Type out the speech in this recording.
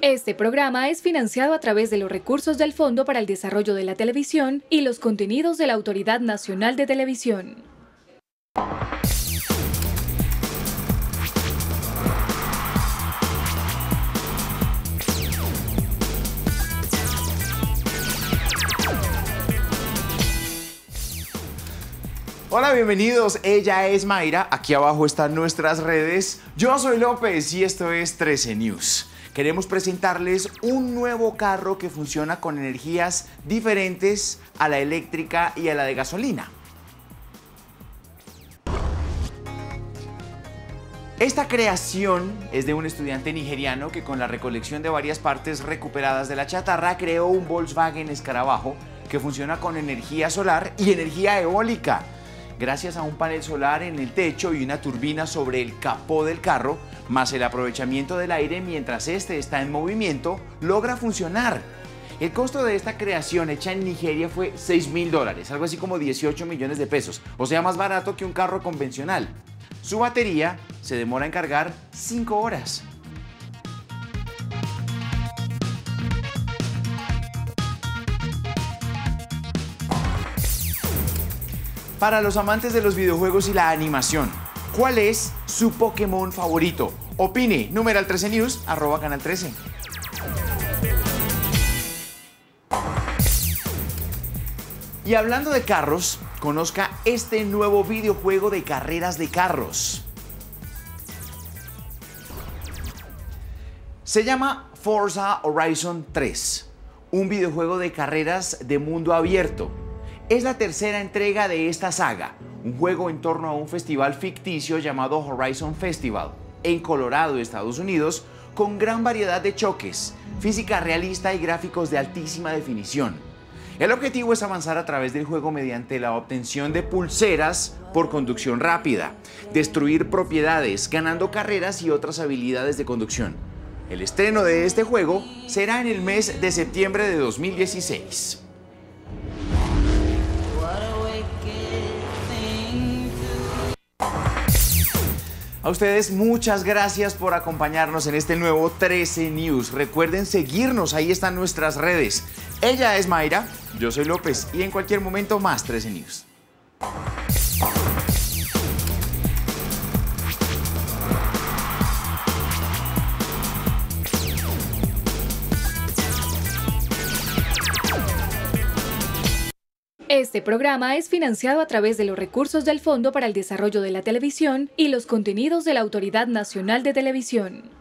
Este programa es financiado a través de los recursos del Fondo para el Desarrollo de la Televisión y los contenidos de la Autoridad Nacional de Televisión. Hola, bienvenidos. Ella es Mayra. Aquí abajo están nuestras redes. Yo soy López y esto es 13 News queremos presentarles un nuevo carro que funciona con energías diferentes a la eléctrica y a la de gasolina. Esta creación es de un estudiante nigeriano que con la recolección de varias partes recuperadas de la chatarra creó un Volkswagen Escarabajo que funciona con energía solar y energía eólica. Gracias a un panel solar en el techo y una turbina sobre el capó del carro, más el aprovechamiento del aire mientras este está en movimiento, logra funcionar. El costo de esta creación hecha en Nigeria fue 6 mil dólares, algo así como 18 millones de pesos, o sea, más barato que un carro convencional. Su batería se demora en cargar 5 horas. Para los amantes de los videojuegos y la animación, ¿Cuál es su Pokémon favorito? Opine, numeral 13 News, arroba canal 13. Y hablando de carros, conozca este nuevo videojuego de carreras de carros. Se llama Forza Horizon 3, un videojuego de carreras de mundo abierto. Es la tercera entrega de esta saga, un juego en torno a un festival ficticio llamado Horizon Festival en Colorado, Estados Unidos, con gran variedad de choques, física realista y gráficos de altísima definición. El objetivo es avanzar a través del juego mediante la obtención de pulseras por conducción rápida, destruir propiedades, ganando carreras y otras habilidades de conducción. El estreno de este juego será en el mes de septiembre de 2016. A ustedes muchas gracias por acompañarnos en este nuevo 13 News. Recuerden seguirnos, ahí están nuestras redes. Ella es Mayra, yo soy López y en cualquier momento más 13 News. Este programa es financiado a través de los recursos del Fondo para el Desarrollo de la Televisión y los contenidos de la Autoridad Nacional de Televisión.